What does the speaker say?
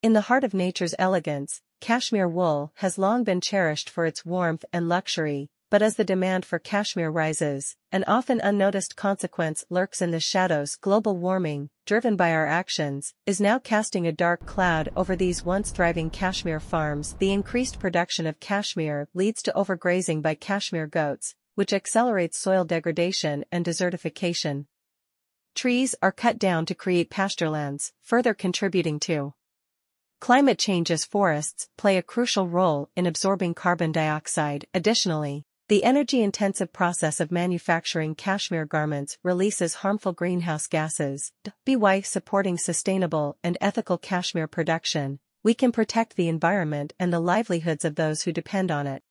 In the heart of nature's elegance, cashmere wool has long been cherished for its warmth and luxury, but as the demand for cashmere rises, an often unnoticed consequence lurks in the shadows global warming, driven by our actions, is now casting a dark cloud over these once thriving cashmere farms. The increased production of cashmere leads to overgrazing by cashmere goats, which accelerates soil degradation and desertification. Trees are cut down to create pasturelands, further contributing to climate change as forests play a crucial role in absorbing carbon dioxide. Additionally, the energy-intensive process of manufacturing cashmere garments releases harmful greenhouse gases. By supporting sustainable and ethical cashmere production, we can protect the environment and the livelihoods of those who depend on it.